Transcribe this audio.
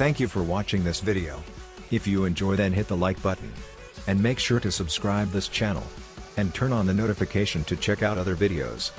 Thank you for watching this video. If you enjoy then hit the like button. And make sure to subscribe this channel. And turn on the notification to check out other videos.